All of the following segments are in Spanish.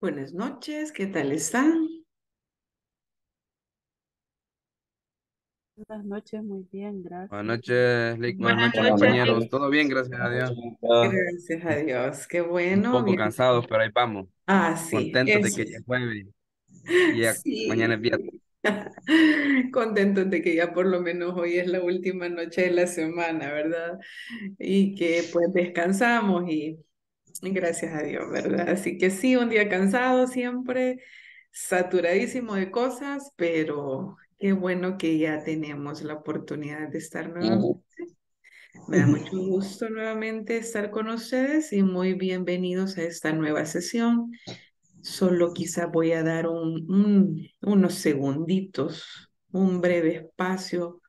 Buenas noches, ¿qué tal están? Buenas noches, muy bien, gracias. Buenas noches, Lick. Buenas Buenas noches, compañeros. Todo bien, gracias a Dios. Gracias a Dios, qué Un bueno. poco bien. cansados, pero ahí vamos. Ah, sí, Contentos de que es. ya es jueves y ya Sí. mañana es viernes. Contentos de que ya por lo menos hoy es la última noche de la semana, ¿verdad? Y que pues descansamos y gracias a Dios, ¿verdad? Así que sí, un día cansado siempre, saturadísimo de cosas, pero qué bueno que ya tenemos la oportunidad de estar nuevamente. Me da mucho gusto nuevamente estar con ustedes y muy bienvenidos a esta nueva sesión. Solo quizá voy a dar un, un- unos segunditos, un breve espacio,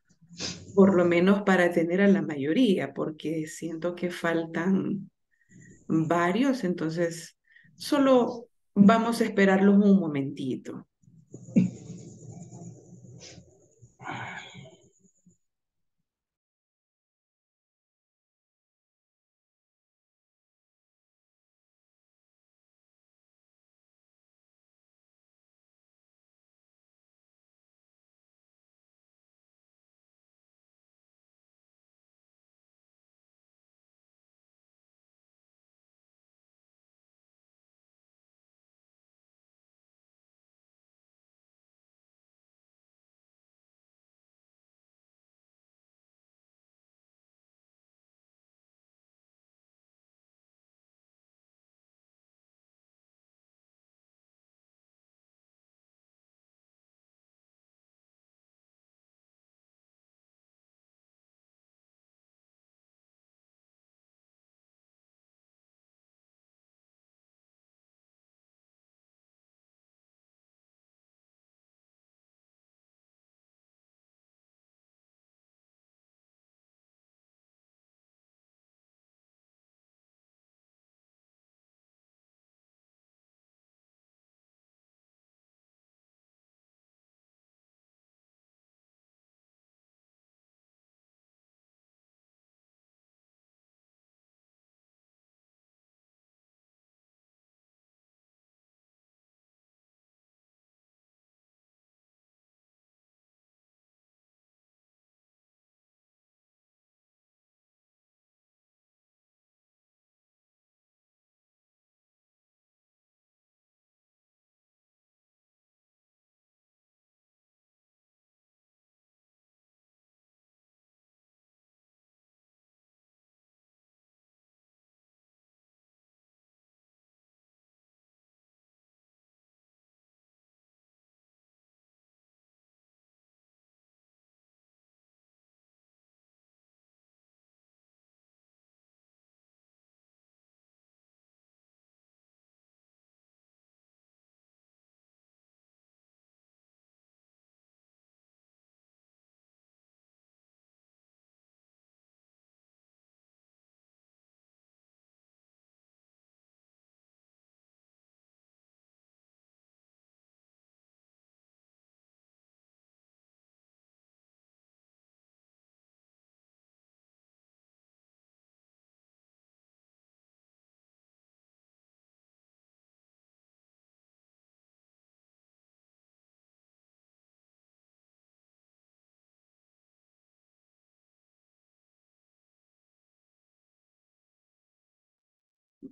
por lo menos para tener a la mayoría, porque siento que faltan varios, entonces solo vamos a esperarlos un momentito.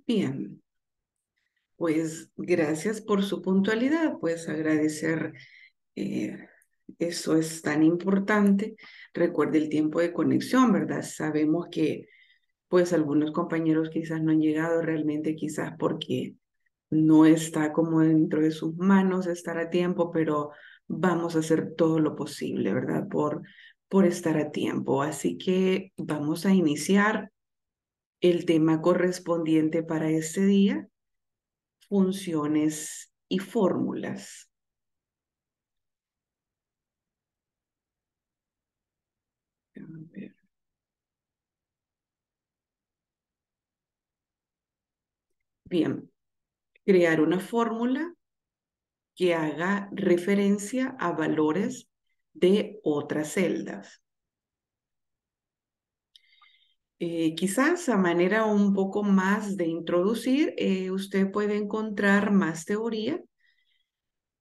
Bien, pues gracias por su puntualidad, pues agradecer, eh, eso es tan importante. Recuerde el tiempo de conexión, ¿verdad? Sabemos que pues algunos compañeros quizás no han llegado realmente, quizás porque no está como dentro de sus manos estar a tiempo, pero vamos a hacer todo lo posible, ¿verdad? Por, por estar a tiempo. Así que vamos a iniciar el tema correspondiente para este día, funciones y fórmulas. Bien, crear una fórmula que haga referencia a valores de otras celdas. Eh, quizás a manera un poco más de introducir, eh, usted puede encontrar más teoría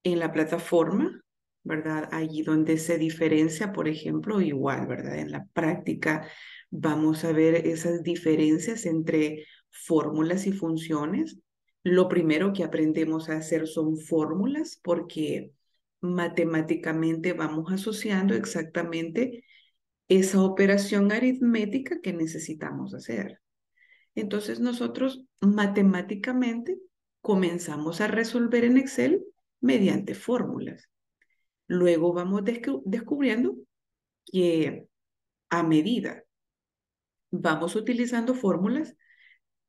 en la plataforma, ¿verdad? Allí donde se diferencia, por ejemplo, igual, ¿verdad? En la práctica vamos a ver esas diferencias entre fórmulas y funciones. Lo primero que aprendemos a hacer son fórmulas porque matemáticamente vamos asociando exactamente esa operación aritmética que necesitamos hacer. Entonces nosotros matemáticamente comenzamos a resolver en Excel mediante fórmulas. Luego vamos descubriendo que a medida vamos utilizando fórmulas,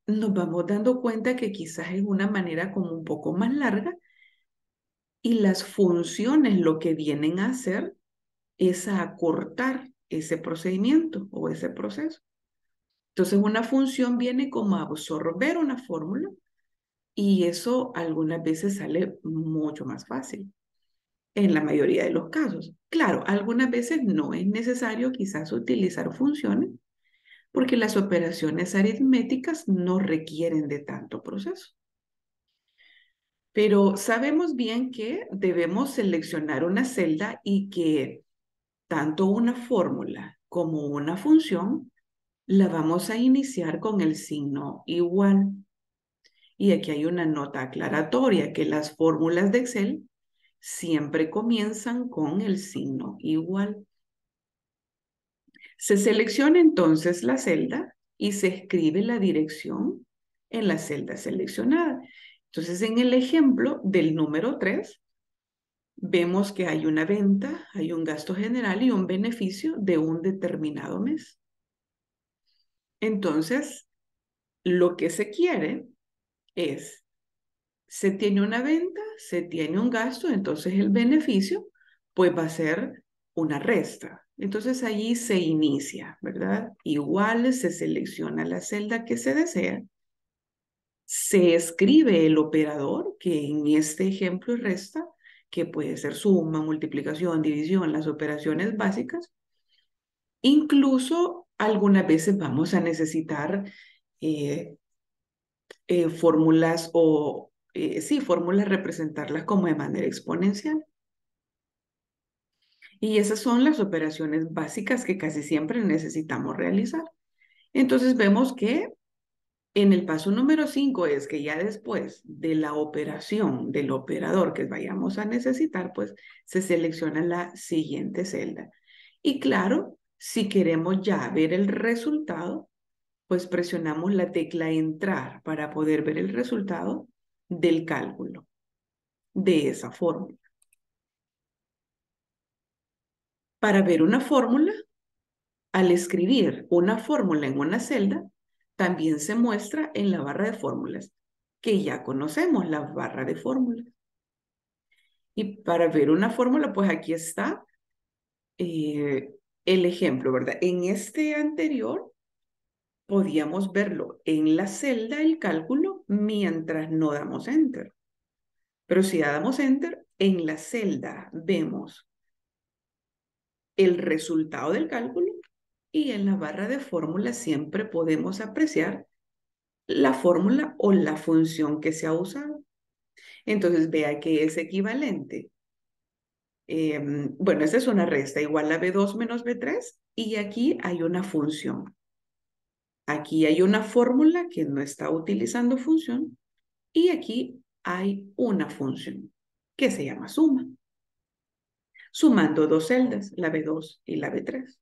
nos vamos dando cuenta que quizás es una manera como un poco más larga y las funciones lo que vienen a hacer es a acortar ese procedimiento o ese proceso. Entonces una función viene como a absorber una fórmula y eso algunas veces sale mucho más fácil en la mayoría de los casos. Claro, algunas veces no es necesario quizás utilizar funciones porque las operaciones aritméticas no requieren de tanto proceso. Pero sabemos bien que debemos seleccionar una celda y que tanto una fórmula como una función la vamos a iniciar con el signo igual. Y aquí hay una nota aclaratoria que las fórmulas de Excel siempre comienzan con el signo igual. Se selecciona entonces la celda y se escribe la dirección en la celda seleccionada. Entonces, en el ejemplo del número 3, vemos que hay una venta, hay un gasto general y un beneficio de un determinado mes. Entonces, lo que se quiere es, se tiene una venta, se tiene un gasto, entonces el beneficio pues va a ser una resta. Entonces allí se inicia, ¿verdad? Igual se selecciona la celda que se desea, se escribe el operador, que en este ejemplo es resta, que puede ser suma, multiplicación, división, las operaciones básicas. Incluso algunas veces vamos a necesitar eh, eh, fórmulas o, eh, sí, fórmulas representarlas como de manera exponencial. Y esas son las operaciones básicas que casi siempre necesitamos realizar. Entonces vemos que en el paso número 5 es que ya después de la operación del operador que vayamos a necesitar, pues se selecciona la siguiente celda. Y claro, si queremos ya ver el resultado, pues presionamos la tecla entrar para poder ver el resultado del cálculo de esa fórmula. Para ver una fórmula, al escribir una fórmula en una celda, también se muestra en la barra de fórmulas, que ya conocemos, la barra de fórmulas. Y para ver una fórmula, pues aquí está eh, el ejemplo, ¿verdad? En este anterior podíamos verlo en la celda el cálculo mientras no damos enter. Pero si damos enter, en la celda vemos el resultado del cálculo y en la barra de fórmula siempre podemos apreciar la fórmula o la función que se ha usado. Entonces vea que es equivalente. Em, bueno, esta es una resta igual a B2 menos B3 y aquí hay una función. Aquí hay una fórmula que no está utilizando función y aquí hay una función que se llama suma. Sumando dos celdas, la B2 y la B3.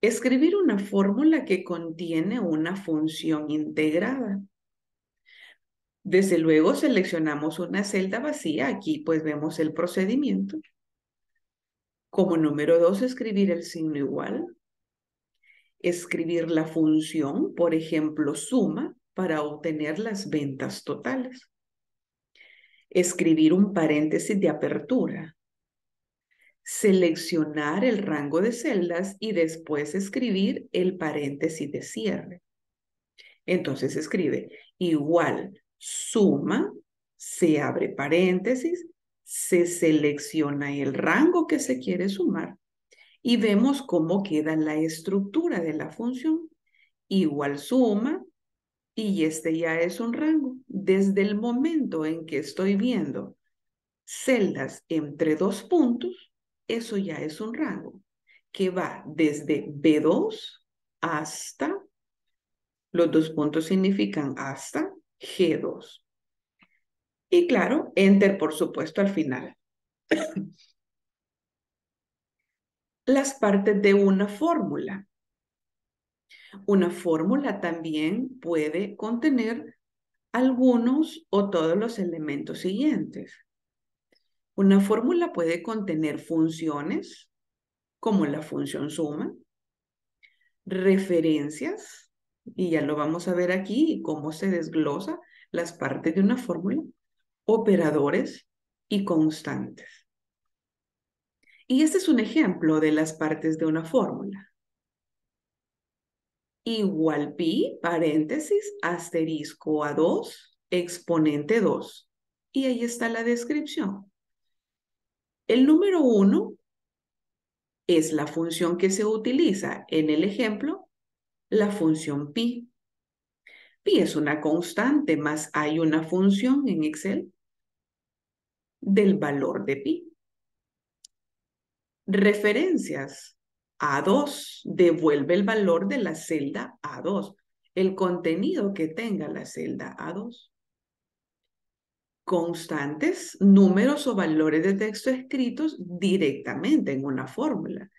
Escribir una fórmula que contiene una función integrada. Desde luego seleccionamos una celda vacía. Aquí pues vemos el procedimiento. Como número dos, escribir el signo igual escribir la función, por ejemplo, suma, para obtener las ventas totales. Escribir un paréntesis de apertura. Seleccionar el rango de celdas y después escribir el paréntesis de cierre. Entonces escribe igual suma, se abre paréntesis, se selecciona el rango que se quiere sumar y vemos cómo queda la estructura de la función. Igual suma y este ya es un rango. Desde el momento en que estoy viendo celdas entre dos puntos, eso ya es un rango que va desde B2 hasta, los dos puntos significan hasta G2. Y claro, enter por supuesto al final. Las partes de una fórmula. Una fórmula también puede contener algunos o todos los elementos siguientes. Una fórmula puede contener funciones, como la función suma, referencias, y ya lo vamos a ver aquí, cómo se desglosa las partes de una fórmula, operadores y constantes. Y este es un ejemplo de las partes de una fórmula. Igual pi, paréntesis, asterisco a 2, exponente 2. Y ahí está la descripción. El número 1 es la función que se utiliza en el ejemplo, la función pi. Pi es una constante, más hay una función en Excel del valor de pi. Referencias. A2 devuelve el valor de la celda A2, el contenido que tenga la celda A2. Constantes, números o valores de texto escritos directamente en una fórmula,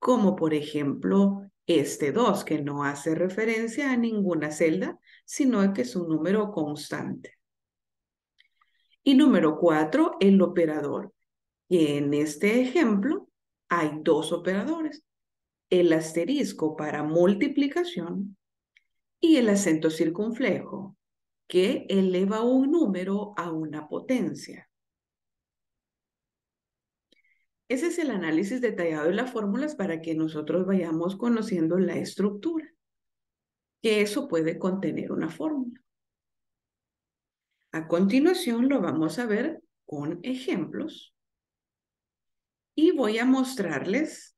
como por ejemplo este 2, que no hace referencia a ninguna celda, sino que es un número constante. Y número 4, el operador. Y en este ejemplo hay dos operadores, el asterisco para multiplicación y el acento circunflejo, que eleva un número a una potencia. Ese es el análisis detallado de las fórmulas para que nosotros vayamos conociendo la estructura, que eso puede contener una fórmula. A continuación lo vamos a ver con ejemplos y voy a mostrarles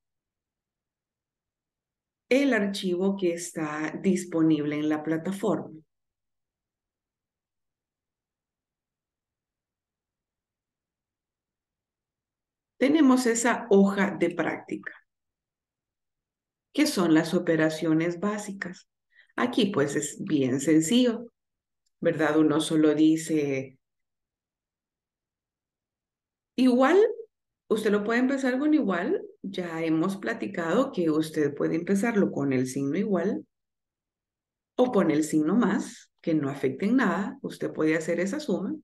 el archivo que está disponible en la plataforma. Tenemos esa hoja de práctica, que son las operaciones básicas. Aquí pues es bien sencillo, ¿verdad? Uno solo dice, igual Usted lo puede empezar con igual. Ya hemos platicado que usted puede empezarlo con el signo igual o con el signo más, que no afecte en nada. Usted puede hacer esa suma.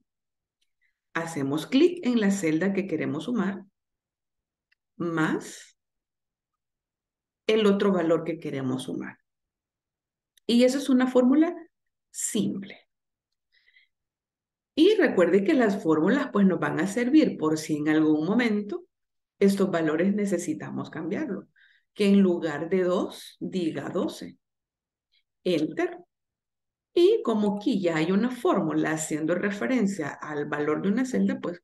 Hacemos clic en la celda que queremos sumar, más el otro valor que queremos sumar. Y eso es una fórmula simple. Y recuerde que las fórmulas pues nos van a servir por si en algún momento estos valores necesitamos cambiarlo. Que en lugar de 2 diga 12. Enter. Y como aquí ya hay una fórmula haciendo referencia al valor de una celda, pues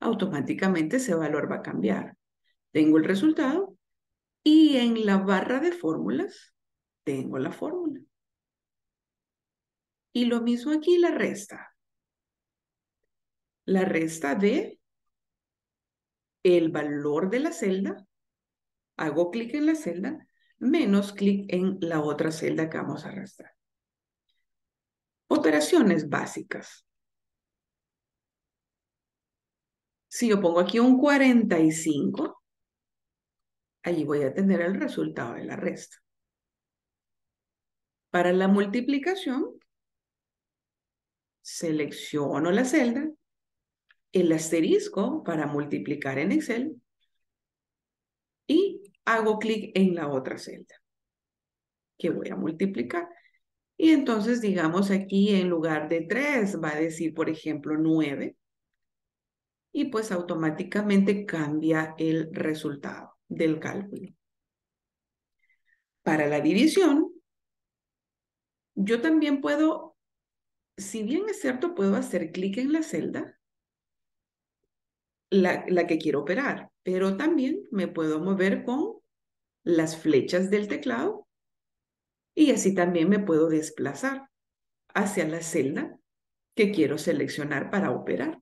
automáticamente ese valor va a cambiar. Tengo el resultado y en la barra de fórmulas tengo la fórmula. Y lo mismo aquí la resta la resta de el valor de la celda, hago clic en la celda, menos clic en la otra celda que vamos a arrastrar. Operaciones básicas. Si yo pongo aquí un 45, allí voy a tener el resultado de la resta. Para la multiplicación, selecciono la celda, el asterisco para multiplicar en Excel y hago clic en la otra celda que voy a multiplicar. Y entonces, digamos aquí en lugar de 3 va a decir, por ejemplo, 9. Y pues automáticamente cambia el resultado del cálculo. Para la división, yo también puedo, si bien es cierto, puedo hacer clic en la celda la, que quiero operar, pero también me puedo mover con las flechas del teclado y así también me puedo desplazar hacia la celda que quiero seleccionar para operar.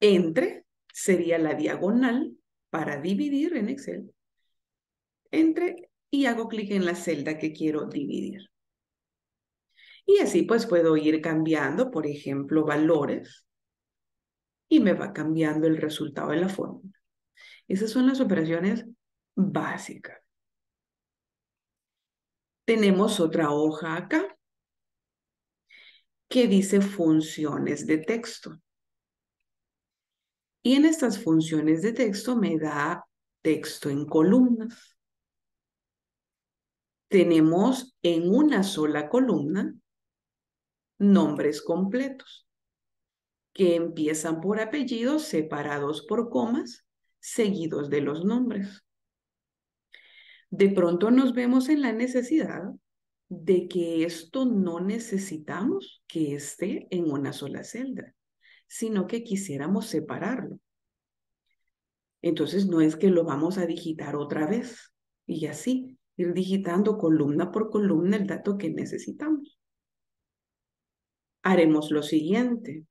Entre sería la diagonal para dividir en Excel. Entre y hago clic en la celda que quiero dividir. Y así pues puedo ir cambiando, por ejemplo, valores y me va cambiando el resultado de la fórmula. Esas son las operaciones básicas. Tenemos otra hoja acá que dice funciones de texto. Y en estas funciones de texto me da texto en columnas. Tenemos en una sola columna nombres completos que empiezan por apellidos separados por comas, seguidos de los nombres. De pronto nos vemos en la necesidad de que esto no necesitamos que esté en una sola celda, sino que quisiéramos separarlo. Entonces no es que lo vamos a digitar otra vez y así ir digitando columna por columna el dato que necesitamos. Haremos lo siguiente.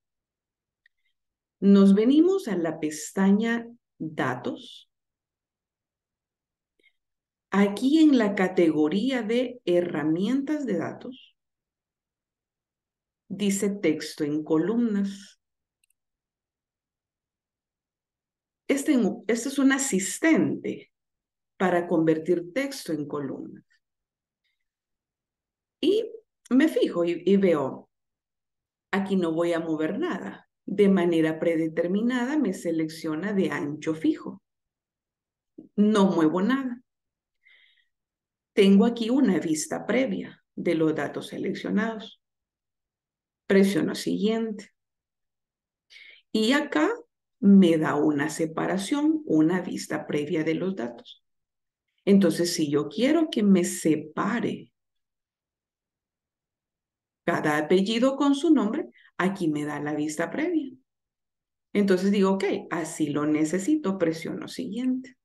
Nos venimos a la pestaña Datos. Aquí en la categoría de herramientas de datos, dice texto en columnas. Este, este, es un asistente para convertir texto en columnas. Y me fijo y veo, aquí no voy a mover nada de manera predeterminada me selecciona de ancho fijo. No muevo nada. Tengo aquí una vista previa de los datos seleccionados. Presiono siguiente. Y acá me da una separación, una vista previa de los datos. Entonces, si yo quiero que me separe cada apellido con su nombre, aquí me da la vista previa. Entonces digo, ok, así lo necesito, presiono siguiente.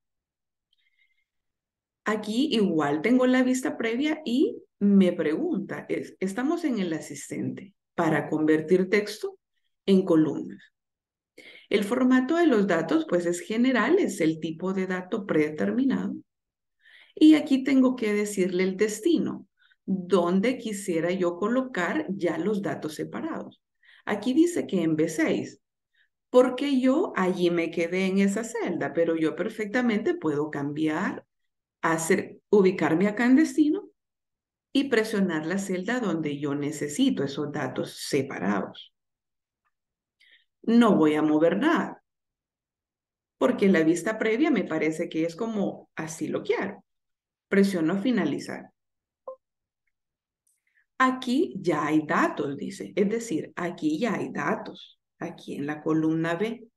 Aquí igual tengo la vista previa y me pregunta, estamos en el asistente para convertir texto en columnas. El formato de los datos pues es general, es el tipo de dato predeterminado. Y aquí tengo que decirle el destino, donde quisiera yo colocar ya los datos separados. Aquí dice que en B6, porque yo allí me quedé en esa celda, pero yo perfectamente puedo cambiar, hacer, ubicarme acá en destino y presionar la celda donde yo necesito esos datos separados. No voy a mover nada, porque la vista previa me parece que es como así lo quiero. Presiono finalizar. Aquí ya hay datos, dice. Es decir, aquí ya hay datos. Aquí en la columna B.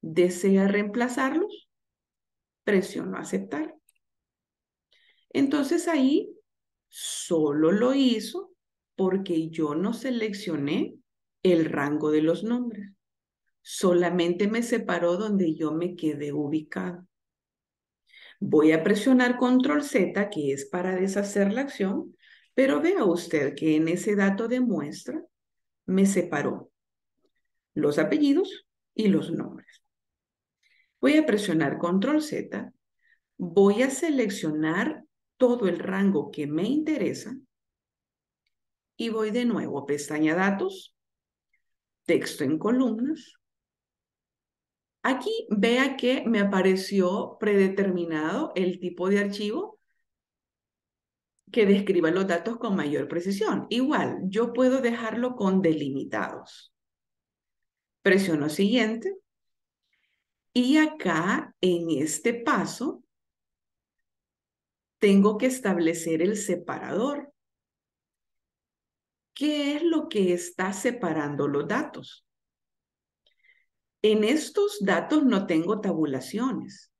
¿Desea reemplazarlos? Presiono aceptar. Entonces ahí solo lo hizo porque yo no seleccioné el rango de los nombres. Solamente me separó donde yo me quedé ubicado. Voy a presionar control Z, que es para deshacer la acción, pero vea usted que en ese dato de muestra me separó los apellidos y los nombres. Voy a presionar control Z, voy a seleccionar todo el rango que me interesa y voy de nuevo a pestaña datos, texto en columnas. Aquí vea que me apareció predeterminado el tipo de archivo que describa los datos con mayor precisión. Igual, yo puedo dejarlo con delimitados. Presiono siguiente. Y acá, en este paso, tengo que establecer el separador. ¿Qué es lo que está separando los datos? En estos datos no tengo tabulaciones.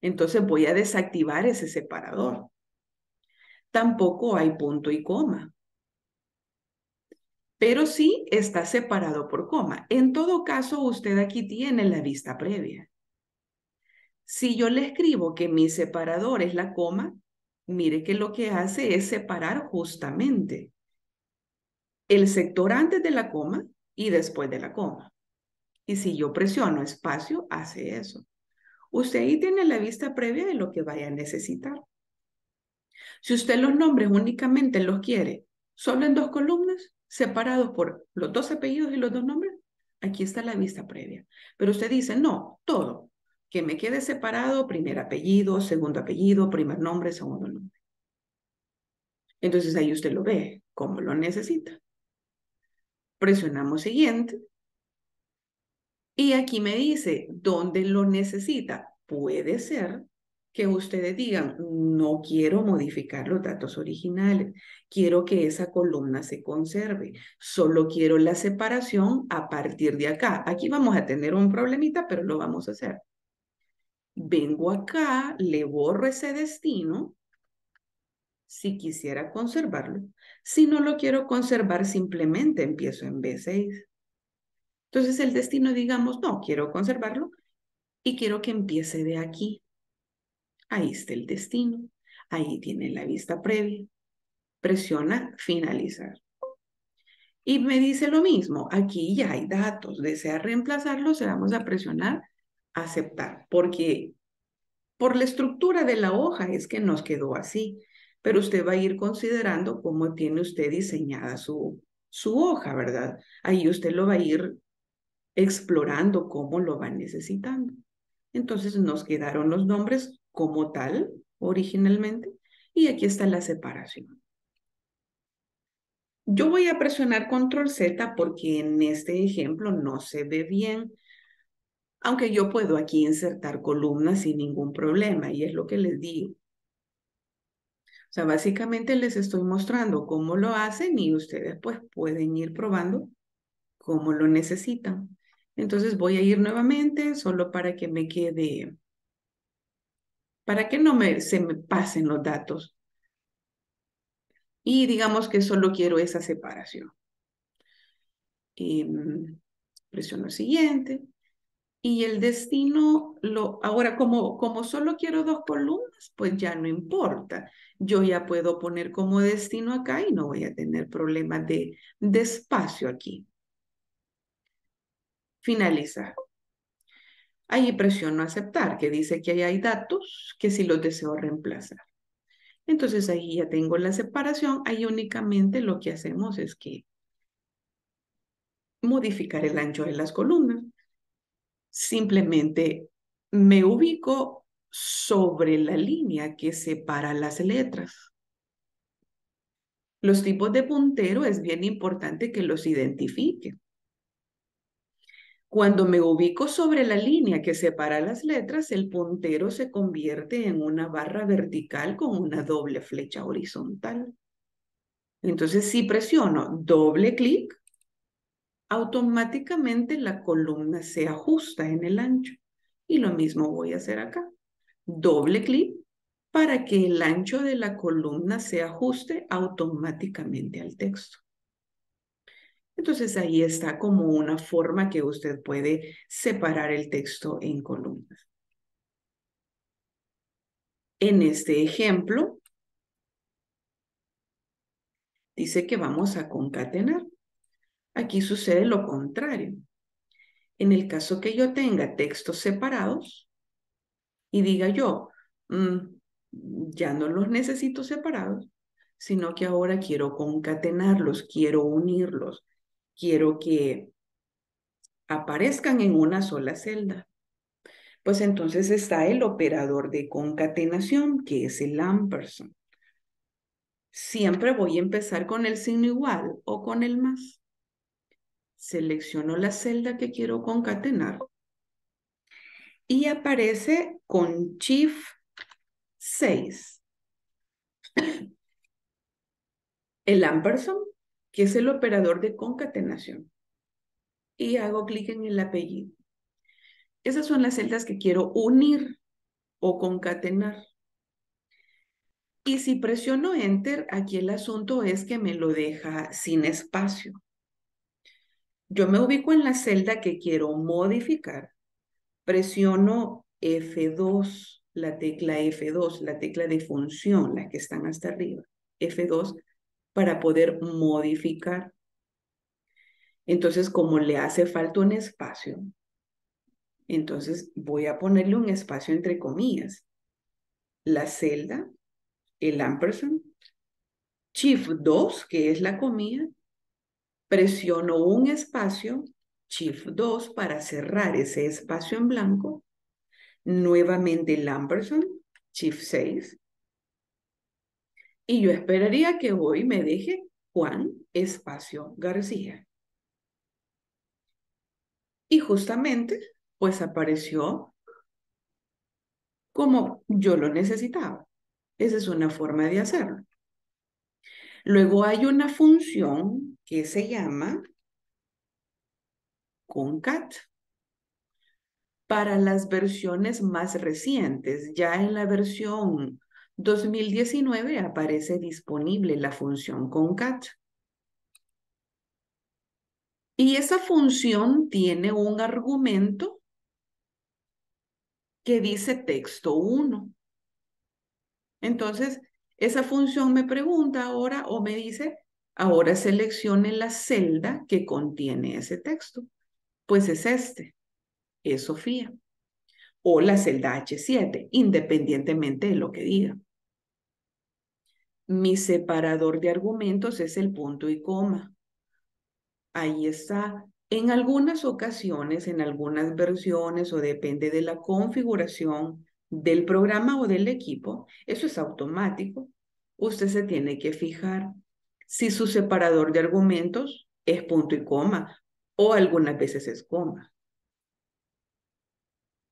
Entonces voy a desactivar ese separador tampoco hay punto y coma. Pero sí está separado por coma. En todo caso, usted aquí tiene la vista previa. Si yo le escribo que mi separador es la coma, mire que lo que hace es separar justamente el sector antes de la coma y después de la coma. Y si yo presiono espacio, hace eso. Usted ahí tiene la vista previa de lo que vaya a necesitar. Si usted los nombres únicamente los quiere solo en dos columnas, separados por los dos apellidos y los dos nombres, aquí está la vista previa. Pero usted dice, no, todo, que me quede separado, primer apellido, segundo apellido, primer nombre, segundo nombre. Entonces ahí usted lo ve, como lo necesita. Presionamos siguiente. Y aquí me dice, ¿dónde lo necesita? Puede ser que ustedes digan, no quiero modificar los datos originales, quiero que esa columna se conserve, solo quiero la separación a partir de acá. Aquí vamos a tener un problemita, pero lo vamos a hacer. Vengo acá, le borro ese destino, si quisiera conservarlo. Si no lo quiero conservar, simplemente empiezo en B6. Entonces el destino, digamos, no, quiero conservarlo y quiero que empiece de aquí. Ahí está el destino. Ahí tiene la vista previa. Presiona finalizar. Y me dice lo mismo, aquí ya hay datos, desea reemplazarlos, le vamos a presionar aceptar, porque por la estructura de la hoja es que nos quedó así, pero usted va a ir considerando cómo tiene usted diseñada su, su hoja, ¿verdad? Ahí usted lo va a ir explorando cómo lo va necesitando. Entonces nos quedaron los nombres como tal originalmente y aquí está la separación. Yo voy a presionar control Z porque en este ejemplo no se ve bien, aunque yo puedo aquí insertar columnas sin ningún problema y es lo que les digo. O sea, básicamente les estoy mostrando cómo lo hacen y ustedes pues pueden ir probando cómo lo necesitan. Entonces voy a ir nuevamente solo para que me quede para que no me, se me pasen los datos. Y digamos que solo quiero esa separación. Em, presiono siguiente. Y el destino, lo, ahora como, como solo quiero dos columnas, pues ya no importa. Yo ya puedo poner como destino acá y no voy a tener problemas de, de espacio aquí. Finalizar. Ahí presiono aceptar, que dice que ahí hay datos que si los deseo reemplazar. Entonces ahí ya tengo la separación, ahí únicamente lo que hacemos es que modificar el ancho de las columnas. Simplemente me ubico sobre la línea que separa las letras. Los tipos de puntero es bien importante que los identifiquen. Cuando me ubico sobre la línea que separa las letras, el puntero se convierte en una barra vertical con una doble flecha horizontal. Entonces, si presiono doble clic, automáticamente la columna se ajusta en el ancho. Y lo mismo voy a hacer acá. Doble clic para que el ancho de la columna se ajuste automáticamente al texto. Entonces ahí está como una forma que usted puede separar el texto en columnas. En este ejemplo, dice que vamos a concatenar. Aquí sucede lo contrario. En el caso que yo tenga textos separados y diga yo, mm, ya no los necesito separados, sino que ahora quiero concatenarlos, quiero unirlos, quiero que aparezcan en una sola celda. Pues entonces está el operador de concatenación, que es el ampersand. Siempre voy a empezar con el signo igual o con el más. Selecciono la celda que quiero concatenar y aparece con Shift 6. El ampersand que es el operador de concatenación. Y hago clic en el apellido. Esas son las celdas que quiero unir o concatenar. Y si presiono Enter, aquí el asunto es que me lo deja sin espacio. Yo me ubico en la celda que quiero modificar, presiono F2, la tecla F2, la tecla de función, las que están hasta arriba, F2, para poder modificar. Entonces, como le hace falta un espacio, entonces voy a ponerle un espacio entre comillas. La celda, el ampersand, Shift 2, que es la comilla, presiono un espacio, Shift 2, para cerrar ese espacio en blanco, nuevamente el ampersand, Shift 6, y yo esperaría que hoy me deje Juan Espacio García. Y justamente, pues apareció como yo lo necesitaba. Esa es una forma de hacerlo. Luego hay una función que se llama concat. Para las versiones más recientes, ya en la versión 2019 aparece disponible la función concat. Y esa función tiene un argumento que dice texto 1. Entonces, esa función me pregunta ahora o me dice, ahora seleccione la celda que contiene ese texto. Pues es este, es Sofía. O la celda H7, independientemente de lo que diga. Mi separador de argumentos es el punto y coma. Ahí está. En algunas ocasiones, en algunas versiones o depende de la configuración del programa o del equipo, eso es automático. Usted se tiene que fijar si su separador de argumentos es punto y coma o algunas veces es coma.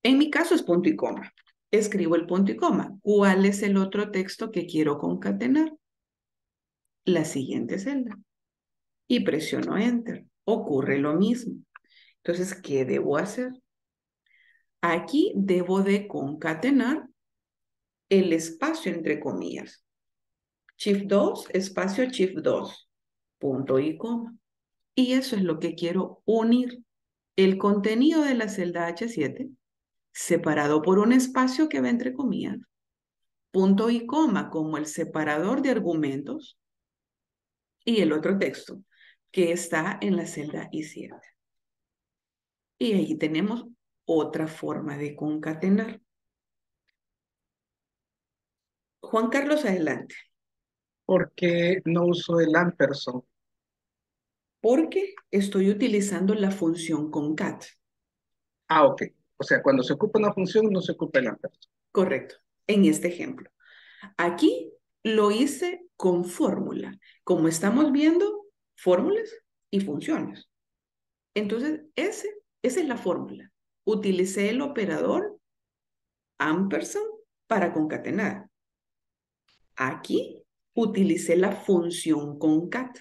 En mi caso es punto y coma escribo el punto y coma. ¿Cuál es el otro texto que quiero concatenar? La siguiente celda. Y presiono Enter. Ocurre lo mismo. Entonces, ¿qué debo hacer? Aquí debo de concatenar el espacio entre comillas. Shift 2, espacio Shift 2, punto y coma. Y eso es lo que quiero unir. El contenido de la celda H7 separado por un espacio que va entre comillas, punto y coma como el separador de argumentos y el otro texto que está en la celda I7. Y ahí tenemos otra forma de concatenar. Juan Carlos, adelante. ¿Por qué no uso el ampersand? Porque estoy utilizando la función concat. Ah, ok. O sea, cuando se ocupa una función, no se ocupa el ampersand. Correcto, en este ejemplo. Aquí lo hice con fórmula. Como estamos viendo, fórmulas y funciones. Entonces, ese, esa es la fórmula. Utilicé el operador ampersand para concatenar. Aquí utilicé la función concat.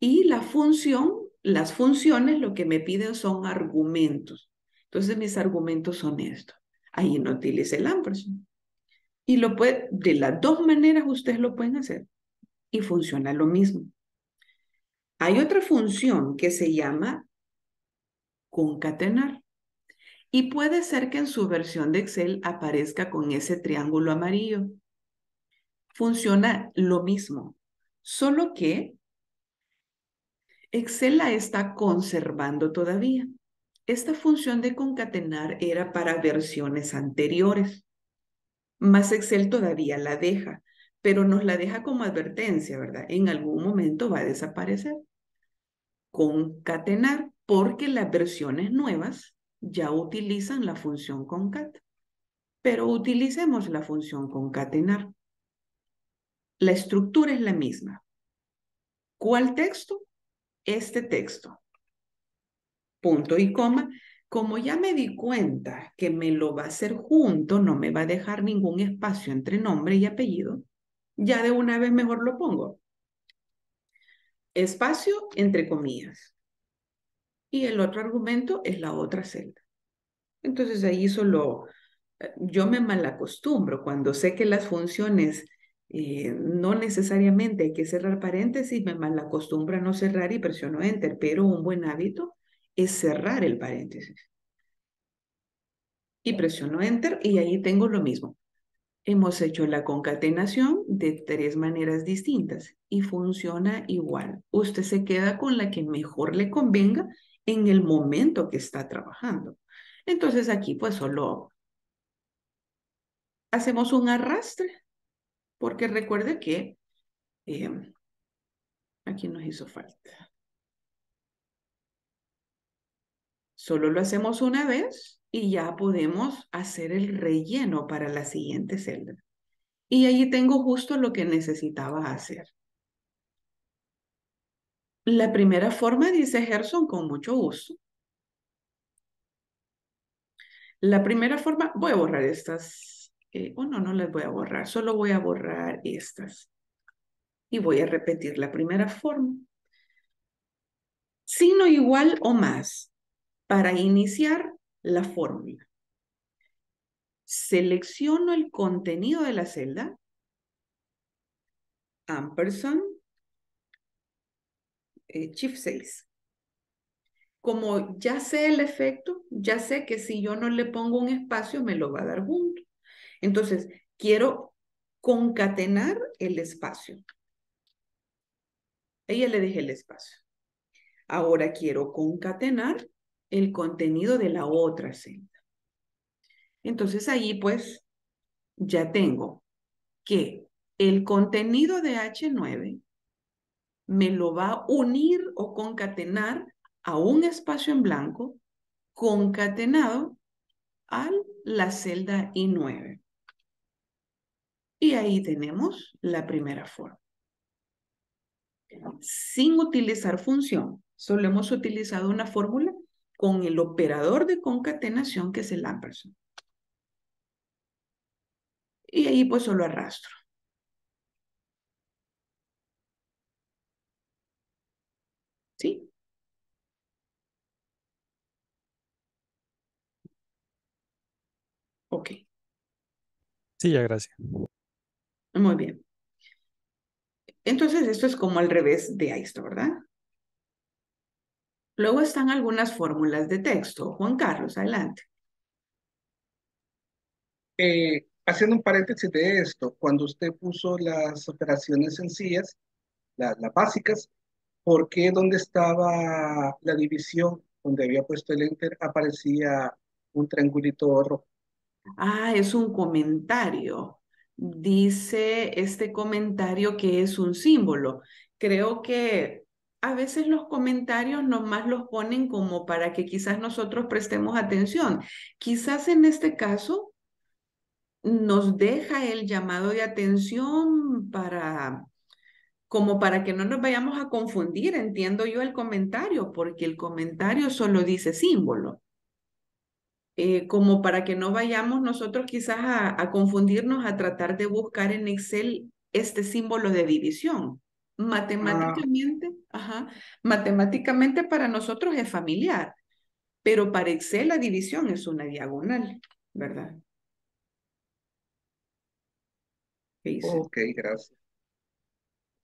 Y la función, las funciones lo que me piden son argumentos. Entonces mis argumentos son estos. Ahí no utilice el ampersand. Y lo puede, de las dos maneras ustedes lo pueden hacer. Y funciona lo mismo. Hay otra función que se llama concatenar. Y puede ser que en su versión de Excel aparezca con ese triángulo amarillo. Funciona lo mismo, solo que Excel la está conservando todavía. Esta función de concatenar era para versiones anteriores. Más Excel todavía la deja, pero nos la deja como advertencia, ¿verdad? En algún momento va a desaparecer. Concatenar, porque las versiones nuevas ya utilizan la función concat. Pero utilicemos la función concatenar. La estructura es la misma. ¿Cuál texto? Este texto punto y coma, como ya me di cuenta que me lo va a hacer junto, no me va a dejar ningún espacio entre nombre y apellido, ya de una vez mejor lo pongo. Espacio entre comillas. Y el otro argumento es la otra celda. Entonces ahí solo eh, yo me malacostumbro cuando sé que las funciones eh, no necesariamente hay que cerrar paréntesis, me malacostumbro a no cerrar y presiono enter, pero un buen hábito es cerrar el paréntesis. Y presiono Enter y ahí tengo lo mismo. Hemos hecho la concatenación de tres maneras distintas y funciona igual. Usted se queda con la que mejor le convenga en el momento que está trabajando. Entonces aquí pues solo hacemos un arrastre, porque recuerde que eh, aquí nos hizo falta. Solo lo hacemos una vez y ya podemos hacer el relleno para la siguiente celda. Y allí tengo justo lo que necesitaba hacer. La primera forma, dice Gerson, con mucho gusto. La primera forma, voy a borrar estas. Eh, oh, no, no las voy a borrar, solo voy a borrar estas. Y voy a repetir la primera forma. Signo igual o más para iniciar la fórmula. Selecciono el contenido de la celda, ampersand, eh, shift 6. Como ya sé el efecto, ya sé que si yo no le pongo un espacio, me lo va a dar junto. Entonces, quiero concatenar el espacio. Ya le dejé el espacio. Ahora quiero concatenar el contenido de la otra celda. Entonces ahí pues ya tengo que el contenido de H9 me lo va a unir o concatenar a un espacio en blanco concatenado a la celda I9. Y ahí tenemos la primera forma. Sin utilizar función, solo hemos utilizado una fórmula con el operador de concatenación que es el ampersand. Y ahí pues solo arrastro. ¿Sí? Ok. Sí, ya, gracias. Muy bien. Entonces esto es como al revés de esto, ¿verdad? Luego están algunas fórmulas de texto. Juan Carlos, adelante. Eh, haciendo un paréntesis de esto, cuando usted puso las operaciones sencillas, las básicas, ¿por qué donde estaba la división, donde había puesto el enter, aparecía un triangulito rojo? Ah, es un comentario. Dice este comentario que es un símbolo. Creo que a veces los comentarios nomás los ponen como para que quizás nosotros prestemos atención. Quizás en este caso nos deja el llamado de atención para como para que no nos vayamos a confundir, entiendo yo el comentario, porque el comentario solo dice símbolo. Eh, como para que no vayamos nosotros quizás a, a confundirnos, a tratar de buscar en Excel este símbolo de división. Matemáticamente, ajá, matemáticamente para nosotros es familiar, pero para Excel la división es una diagonal, ¿verdad? Ok, gracias.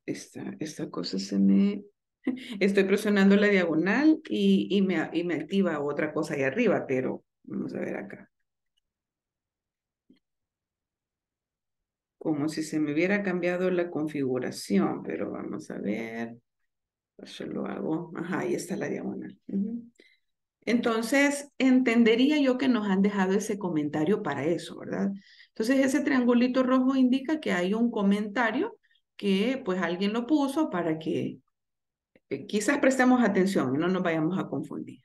Esta, esta cosa se me... Estoy presionando la diagonal y, y, me, y me activa otra cosa ahí arriba, pero vamos a ver acá. Como si se me hubiera cambiado la configuración, pero vamos a ver. Yo lo hago. Ajá, ahí está la diagonal. Entonces, entendería yo que nos han dejado ese comentario para eso, ¿verdad? Entonces, ese triangulito rojo indica que hay un comentario que pues alguien lo puso para que eh, quizás prestemos atención y no nos vayamos a confundir.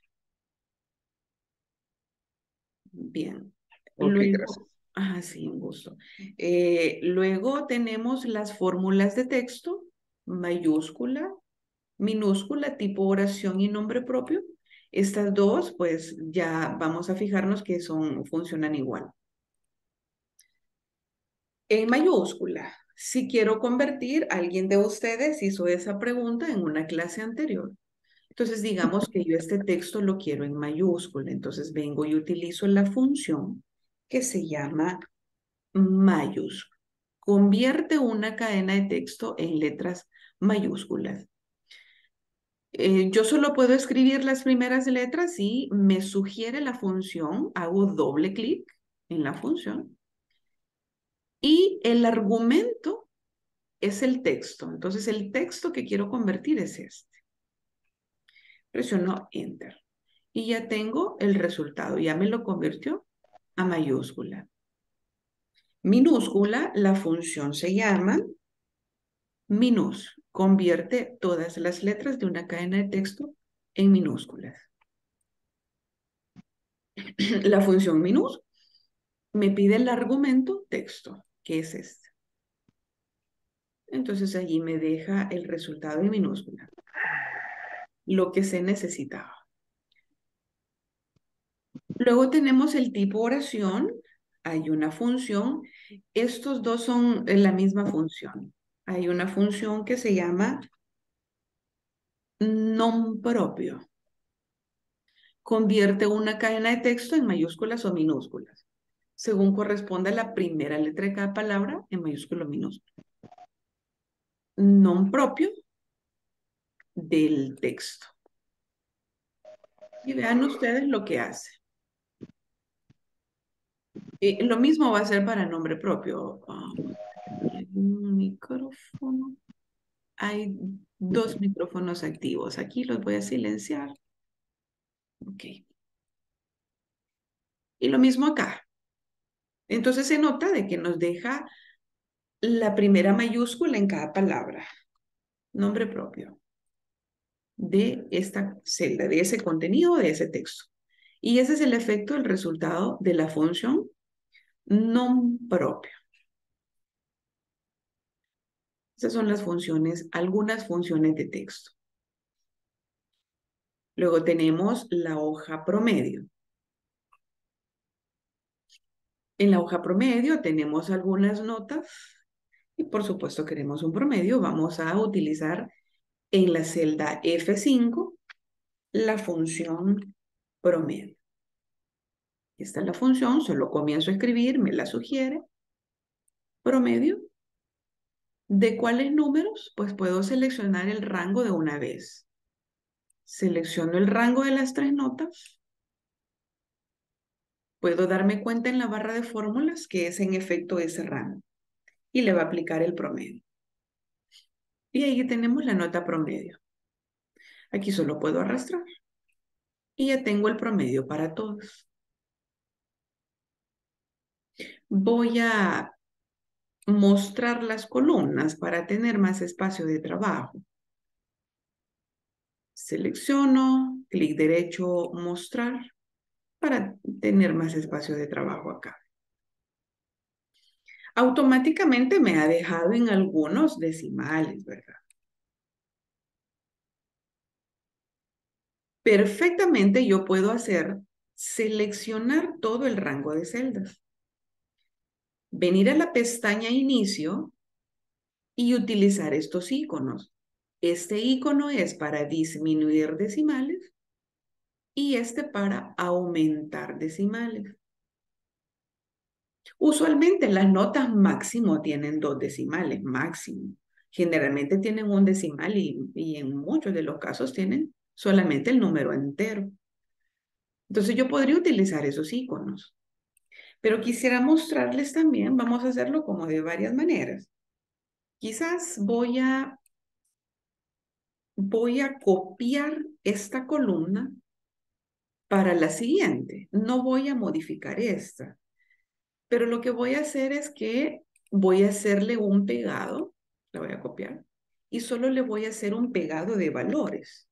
Bien. Okay, gracias. Ah, sí, un gusto. Eh, luego tenemos las fórmulas de texto, mayúscula, minúscula, tipo oración y nombre propio. Estas dos, pues ya vamos a fijarnos que son, funcionan igual. En mayúscula, si quiero convertir, alguien de ustedes hizo esa pregunta en una clase anterior. Entonces, digamos que yo este texto lo quiero en mayúscula. Entonces, vengo y utilizo la función que se llama mayúscula. Convierte una cadena de texto en letras mayúsculas. Eh, yo solo puedo escribir las primeras letras y me sugiere la función, hago doble clic en la función y el argumento es el texto. Entonces el texto que quiero convertir es este. Presiono Enter y ya tengo el resultado, ya me lo convirtió a mayúscula. Minúscula, la función se llama minus, convierte todas las letras de una cadena de texto en minúsculas. La función minus me pide el argumento texto, que es este. Entonces allí me deja el resultado en minúscula, lo que se necesitaba. Luego tenemos el tipo oración, hay una función, estos dos son la misma función. Hay una función que se llama non propio. Convierte una cadena de texto en mayúsculas o minúsculas, según corresponda la primera letra de cada palabra en mayúscula o minúscula. Non propio del texto. Y vean ustedes lo que hace. Y lo mismo va a ser para nombre propio. un micrófono. Hay dos micrófonos activos. Aquí los voy a silenciar. Ok. Y lo mismo acá. Entonces se nota de que nos deja la primera mayúscula en cada palabra. Nombre propio de esta celda, de ese contenido, de ese texto. Y ese es el efecto, el resultado de la función non propio. Esas son las funciones, algunas funciones de texto. Luego tenemos la hoja promedio. En la hoja promedio tenemos algunas notas y por supuesto queremos un promedio. Vamos a utilizar en la celda F5 la función promedio. Esta es la función, solo comienzo a escribir, me la sugiere. Promedio. ¿De cuáles números? Pues puedo seleccionar el rango de una vez. Selecciono el rango de las tres notas. Puedo darme cuenta en la barra de fórmulas que es en efecto ese rango. Y le va a aplicar el promedio. Y ahí tenemos la nota promedio. Aquí solo puedo arrastrar. Y ya tengo el promedio para todos. Voy a mostrar las columnas para tener más espacio de trabajo. Selecciono, clic derecho, mostrar, para tener más espacio de trabajo acá. Automáticamente me ha dejado en algunos decimales, ¿verdad? Perfectamente yo puedo hacer seleccionar todo el rango de celdas venir a la pestaña Inicio y utilizar estos iconos. Este icono es para disminuir decimales y este para aumentar decimales. Usualmente las notas máximo tienen dos decimales, máximo. Generalmente tienen un decimal y, en muchos de los casos tienen solamente el número entero. Entonces yo podría utilizar esos iconos. Pero quisiera mostrarles también, vamos a hacerlo como de varias maneras. Quizás voy a, voy a copiar esta columna para la siguiente. No voy a modificar esta. Pero lo que voy a hacer es que voy a hacerle un pegado, la voy a copiar, y solo le voy a hacer un pegado de valores.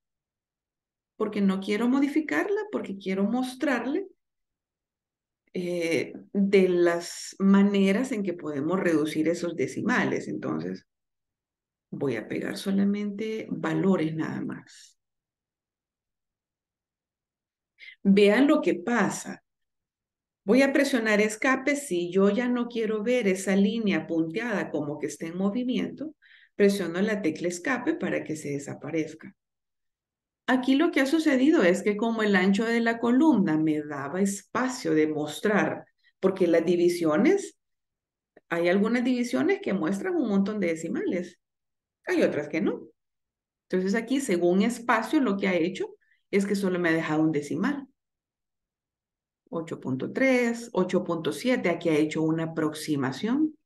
Porque no quiero modificarla, porque quiero mostrarle eh, de las maneras en que podemos reducir esos decimales. Entonces, voy a pegar solamente valores nada más. Vean lo que pasa. Voy a presionar escape si yo ya no quiero ver esa línea punteada como que está en movimiento. Presiono la tecla escape para que se desaparezca. Aquí lo que ha sucedido es que como el ancho de la columna me daba espacio de mostrar, porque las divisiones, hay algunas divisiones que muestran un montón de decimales, hay otras que no. Entonces aquí, según espacio, lo que ha hecho es que solo me ha dejado un decimal. 8.3, 8.7, aquí ha hecho una aproximación.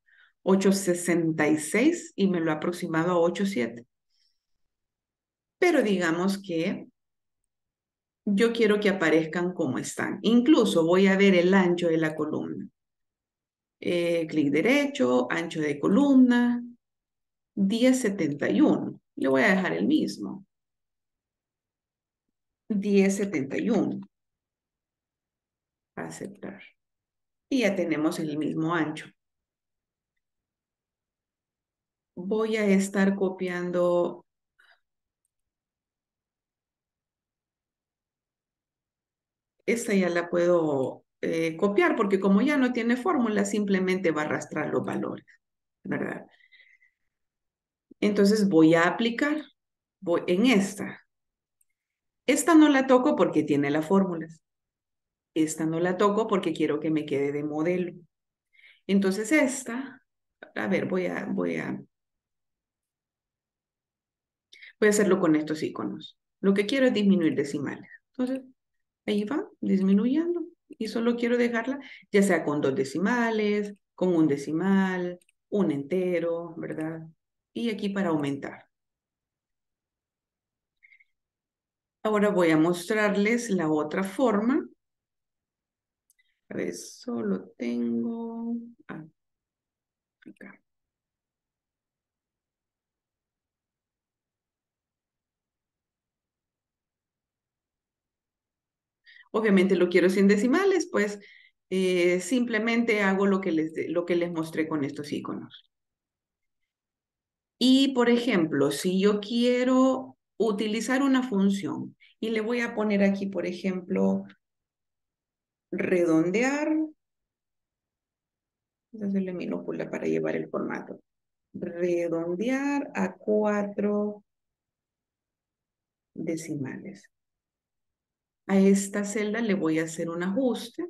8.66 y me lo ha aproximado a 8.7. Pero digamos que yo quiero que aparezcan como están. Incluso voy a ver el ancho de la columna. Eh, clic derecho, ancho de columna, 1071. Le voy a dejar el mismo. 1071. Aceptar. Y ya tenemos el mismo ancho. Voy a estar copiando esta ya la puedo eh, copiar porque como ya no tiene fórmula, simplemente va a arrastrar los valores, ¿verdad? Entonces voy a aplicar voy en esta. Esta no la toco porque tiene las fórmulas. Esta no la toco porque quiero que me quede de modelo. Entonces esta, a ver, voy a, voy a, voy a hacerlo con estos iconos. Lo que quiero es disminuir decimales. Entonces, ahí va, disminuyendo. Y solo quiero dejarla, ya sea con dos decimales, con un decimal, un entero, ¿verdad? Y aquí para aumentar. Ahora voy a mostrarles la otra forma. A ver, solo tengo... Ah, acá. Obviamente lo quiero sin decimales, pues eh, simplemente hago lo que, les, lo que les mostré con estos iconos. Y, por ejemplo, si yo quiero utilizar una función y le voy a poner aquí, por ejemplo, redondear, hacerle minúscula para llevar el formato, redondear a cuatro decimales. A esta celda le voy a hacer un ajuste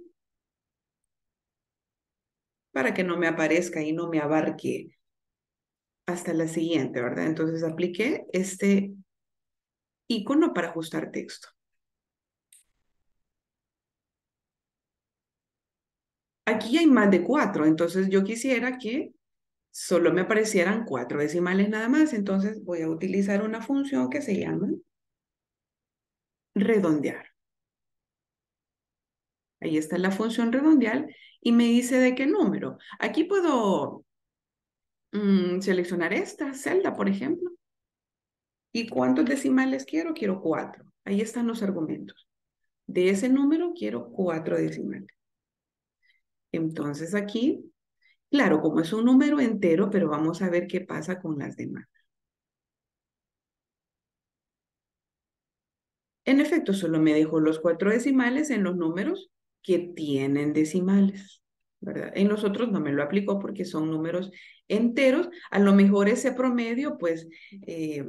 para que no me aparezca y no me abarque hasta la siguiente, ¿verdad? Entonces apliqué este icono para ajustar texto. Aquí hay más de cuatro, entonces yo quisiera que solo me aparecieran cuatro decimales nada más, entonces voy a utilizar una función que se llama redondear. Ahí está la función redondear y me dice de qué número. Aquí puedo mm, seleccionar esta celda, por ejemplo. ¿Y cuántos decimales quiero? Quiero cuatro. Ahí están los argumentos. De ese número quiero cuatro decimales. Entonces aquí, claro, como es un número entero, pero vamos a ver qué pasa con las demás. En efecto, solo me dejo los cuatro decimales en los números que tienen decimales. ¿verdad? En nosotros no me lo aplicó porque son números enteros. A lo mejor ese promedio, pues, eh,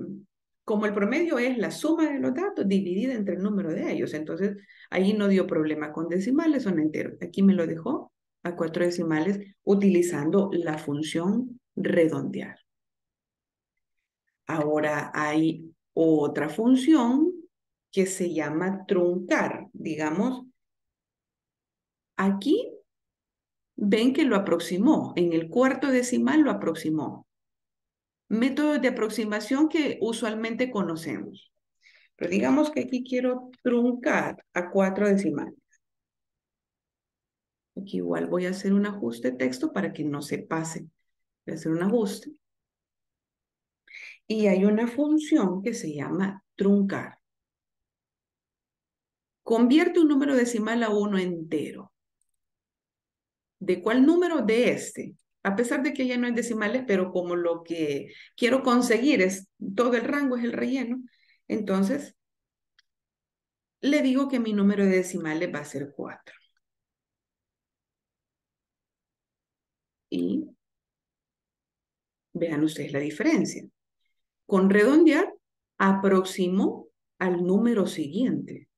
como el promedio es la suma de los datos dividida entre el número de ellos, entonces ahí no dio problema con decimales, son enteros. Aquí me lo dejó a cuatro decimales utilizando la función redondear. Ahora hay otra función que se llama truncar. Digamos, Aquí ven que lo aproximó, en el cuarto decimal lo aproximó. Métodos de aproximación que usualmente conocemos. Pero digamos que aquí quiero truncar a cuatro decimales. Aquí igual voy a hacer un ajuste de texto para que no se pase. Voy a hacer un ajuste. Y hay una función que se llama truncar. Convierte un número decimal a uno entero. ¿De cuál número? De este. A pesar de que ya no hay decimales, pero como lo que quiero conseguir es todo el rango, es el relleno, entonces le digo que mi número de decimales va a ser 4. Y vean ustedes la diferencia. Con redondear, aproximo al número siguiente,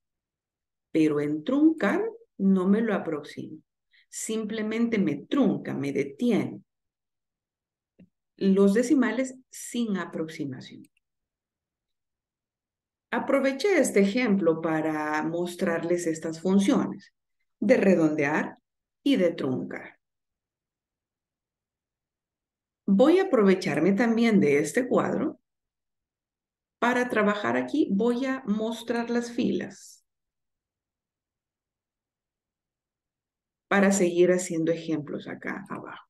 pero en truncar no me lo aproximo simplemente me trunca, me detiene. Los decimales sin aproximación. Aproveché este ejemplo para mostrarles estas funciones de redondear y de truncar. Voy a aprovecharme también de este cuadro. Para trabajar aquí voy a mostrar las filas. Para seguir haciendo ejemplos acá abajo.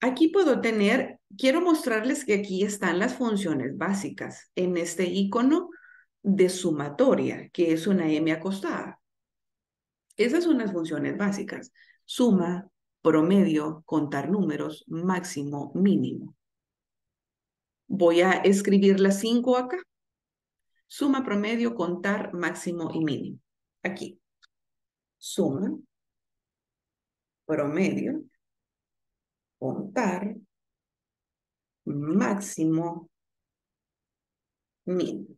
Aquí puedo tener, quiero mostrarles que aquí están las funciones básicas en este icono de sumatoria, que es una M acostada. Esas son las funciones básicas. Suma, promedio, contar números, máximo, mínimo. Voy a escribir las cinco acá. Suma, promedio, contar, máximo y mínimo. Aquí. Suma, promedio, contar, máximo, mínimo.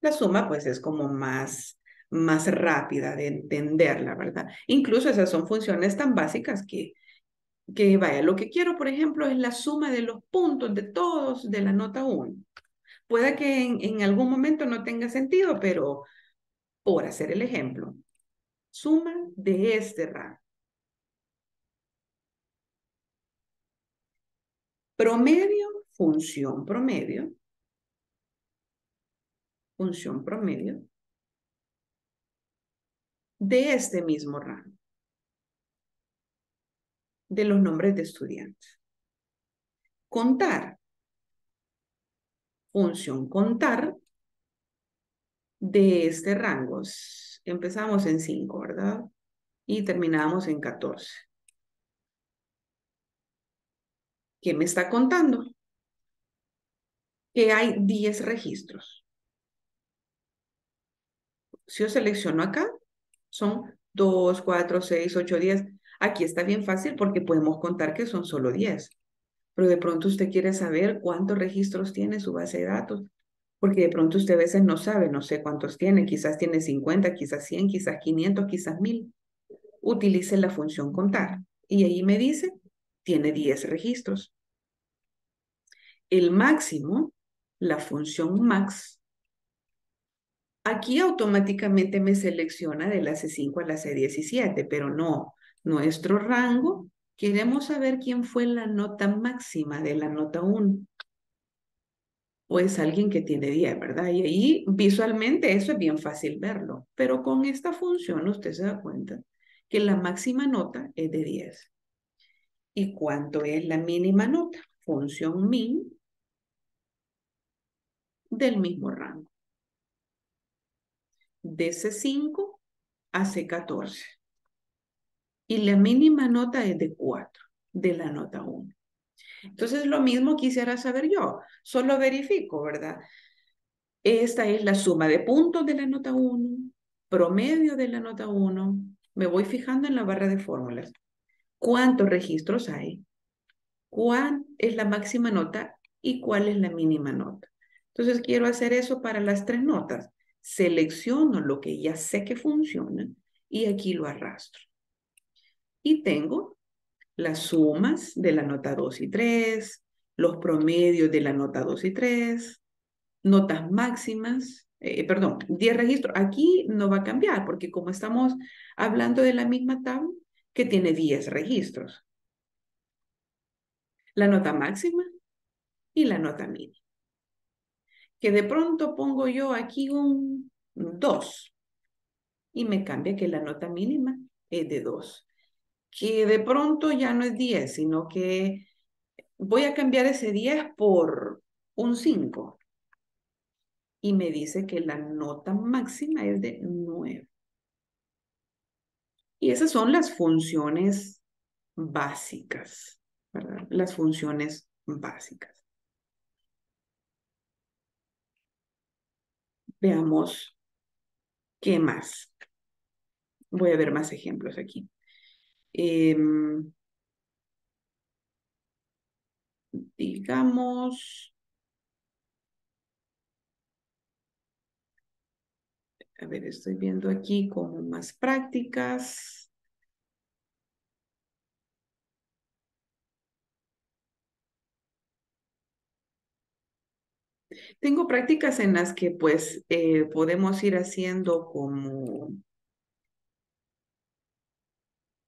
La suma pues es como más, más rápida de entenderla, ¿verdad? Incluso esas son funciones tan básicas que, que vaya, lo que quiero, por ejemplo, es la suma de los puntos de todos de la nota 1. Puede que en, en algún momento no tenga sentido, pero por hacer el ejemplo, suma de este rango. Promedio, función promedio. Función promedio. De este mismo rango. De los nombres de estudiantes. Contar. Función contar. De este rango. Empezamos en 5, ¿verdad? Y terminamos en 14. ¿Qué me está contando? Que hay 10 registros. Si yo selecciono acá, son 2, 4, 6, 8, 10. Aquí está bien fácil porque podemos contar que son solo 10. Pero de pronto usted quiere saber cuántos registros tiene su base de datos. Porque de pronto usted a veces no sabe, no sé cuántos tiene. Quizás tiene 50, quizás 100, quizás 500, quizás 1000. Utilice la función contar. Y ahí me dice tiene 10 registros. El máximo, la función max, aquí automáticamente me selecciona de la C5 a la C17, pero no, nuestro rango, queremos saber quién fue la nota máxima de la nota 1. Pues alguien que tiene 10, ¿verdad? Y ahí visualmente eso es bien fácil verlo, pero con esta función usted se da cuenta que la máxima nota es de 10. ¿Y cuánto es la mínima nota? Función min del mismo rango. De C5 a C14. Y la mínima nota es de 4, de la nota 1. Entonces, lo mismo quisiera saber yo. Solo verifico, ¿verdad? Esta es la suma de puntos de la nota 1, promedio de la nota 1. Me voy fijando en la barra de fórmulas cuántos registros hay, cuál es la máxima nota y cuál es la mínima nota. Entonces quiero hacer eso para las tres notas. Selecciono lo que ya sé que funciona y aquí lo arrastro. Y tengo las sumas de la nota 2 y 3, los promedios de la nota 2 y 3, notas máximas, eh, perdón, 10 registros. Aquí no va a cambiar porque como estamos hablando de la misma tabla, que tiene 10 registros. La nota máxima y la nota mínima. Que de pronto pongo yo aquí un 2 y me cambia que la nota mínima es de 2. Que de pronto ya no es 10, sino que voy a cambiar ese 10 por un 5. Y me dice que la nota máxima es de 9. Y esas son las funciones básicas. Las funciones básicas. Veamos qué más. Voy a ver más ejemplos aquí. Em, digamos, A ver, estoy viendo aquí como más prácticas. Tengo prácticas en las que pues eh, podemos ir haciendo como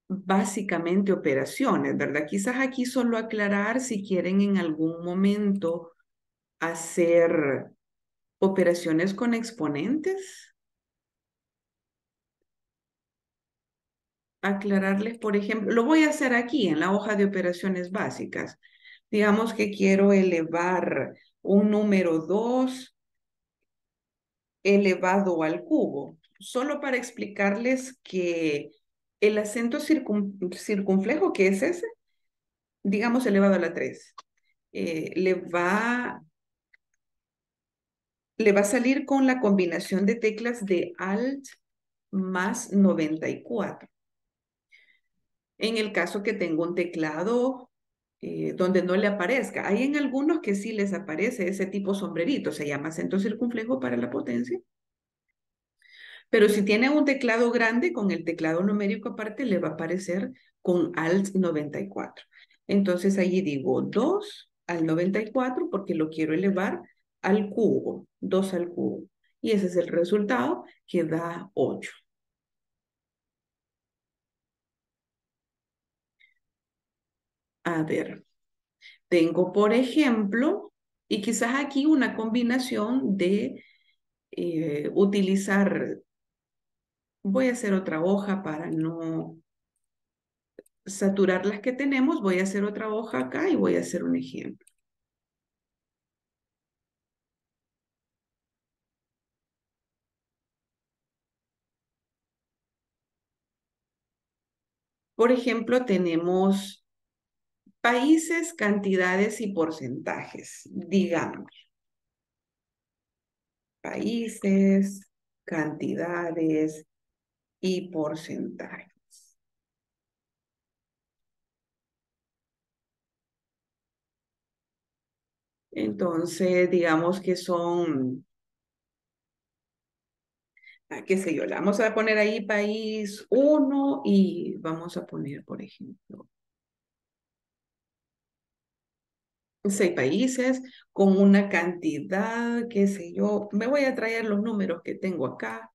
básicamente operaciones, ¿verdad? Quizás aquí solo aclarar si quieren en algún momento hacer operaciones con exponentes. Aclararles, por ejemplo, lo voy a hacer aquí en la hoja de operaciones básicas. Digamos que quiero elevar un número 2 elevado al cubo, solo para explicarles que el acento circunflejo, que es ese, digamos elevado a la 3, eh, le, va, le va a salir con la combinación de teclas de Alt más 94. En el caso que tengo un teclado eh, donde no le aparezca, hay en algunos que sí les aparece ese tipo sombrerito, se llama acento circunflejo para la potencia. Pero si tiene un teclado grande, con el teclado numérico aparte, le va a aparecer con Alt 94. Entonces allí digo 2 al 94 porque lo quiero elevar al cubo, 2 al cubo. Y ese es el resultado que da 8. A ver, tengo por ejemplo, y quizás aquí una combinación de eh, utilizar Voy a hacer otra hoja para no saturar las que tenemos. Voy a hacer otra hoja acá y voy a hacer un ejemplo. Por ejemplo, tenemos países, cantidades y porcentajes, digamos. Países, cantidades y porcentajes. Entonces, digamos que son, ah, qué sé yo, le vamos a poner ahí país 1 y vamos a poner, por ejemplo, seis países con una cantidad, qué sé yo, me voy a traer los números que tengo acá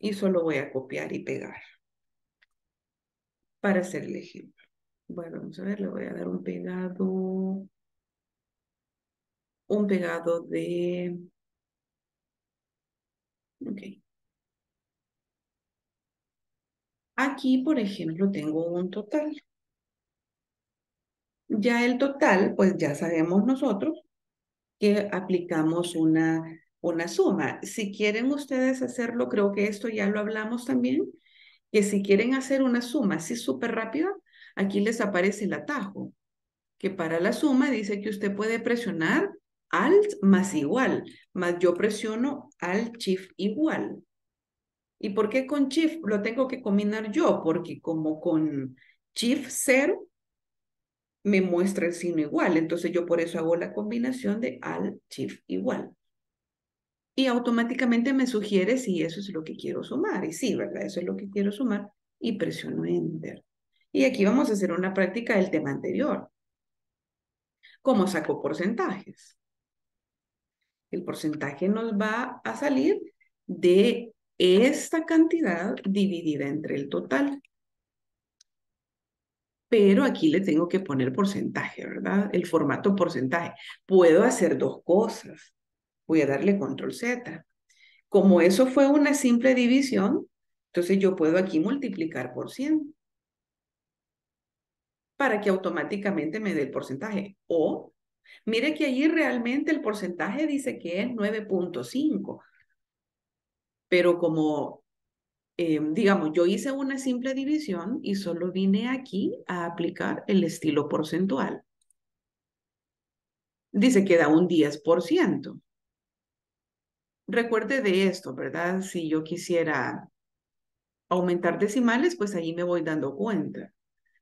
y solo voy a copiar y pegar para hacer el ejemplo. Bueno, vamos a ver, le voy a dar un pegado, un pegado de, ok. Aquí, por ejemplo, tengo un total. Ya el total, pues ya sabemos nosotros que aplicamos una una suma. Si quieren ustedes hacerlo, creo que esto ya lo hablamos también, que si quieren hacer una suma así súper rápida, aquí les aparece el atajo, que para la suma dice que usted puede presionar Alt más igual, más yo presiono Alt Shift igual. ¿Y por qué con Shift lo tengo que combinar yo? Porque como con Shift 0 me muestra el signo igual, entonces yo por eso hago la combinación de Alt Shift igual y automáticamente me sugiere si eso es lo que quiero sumar. Y sí, ¿verdad? Eso es lo que quiero sumar y presiono Enter. Y aquí vamos a hacer una práctica del tema anterior. ¿Cómo saco porcentajes? El porcentaje nos va a salir de esta cantidad dividida entre el total. Pero aquí le tengo que poner porcentaje, ¿verdad? El formato porcentaje. Puedo hacer dos cosas voy a darle control Z. Como eso fue una simple división, entonces yo puedo aquí multiplicar por 100 para que automáticamente me dé el porcentaje. O, mire que allí realmente el porcentaje dice que es 9.5. Pero como, em, digamos, yo hice una simple división y solo vine aquí a aplicar el estilo porcentual. Dice que da un 10%. Recuerde de esto, ¿verdad? Si yo quisiera aumentar decimales, pues ahí me voy dando cuenta.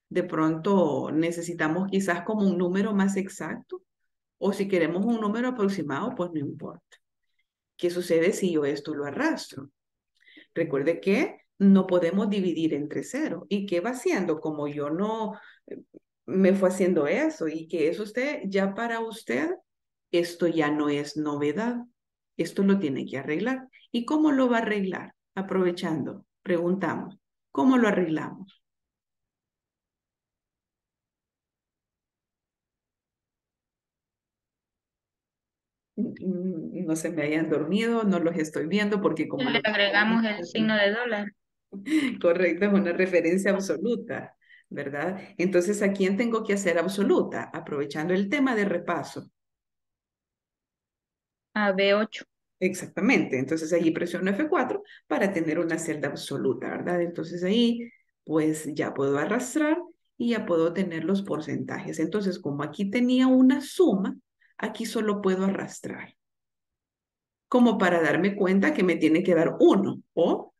De pronto necesitamos quizás como un número más exacto o si queremos un número aproximado, pues no importa. ¿Qué sucede si yo esto lo arrastro? Recuerde que no podemos dividir entre cero. ¿Y qué va haciendo? Como yo no eh, me fue haciendo eso y que eso usted, ya para usted, esto ya no es novedad. Esto lo tiene que arreglar. ¿Y cómo lo va a arreglar? Aprovechando, preguntamos, ¿cómo lo arreglamos? no se me hayan dormido, no los estoy viendo porque como... Le agregamos el signo de dólar. Correcto, es una referencia absoluta, ¿verdad? Entonces, ¿a quién tengo que hacer absoluta? Aprovechando el tema de repaso. A B8. Exactamente, entonces ahí presiono F4 para tener una celda absoluta, ¿verdad? Entonces ahí, pues ya puedo arrastrar y ya puedo tener los porcentajes. Entonces, como aquí tenía una suma, aquí solo puedo arrastrar. Como para darme cuenta que me tiene que dar uno o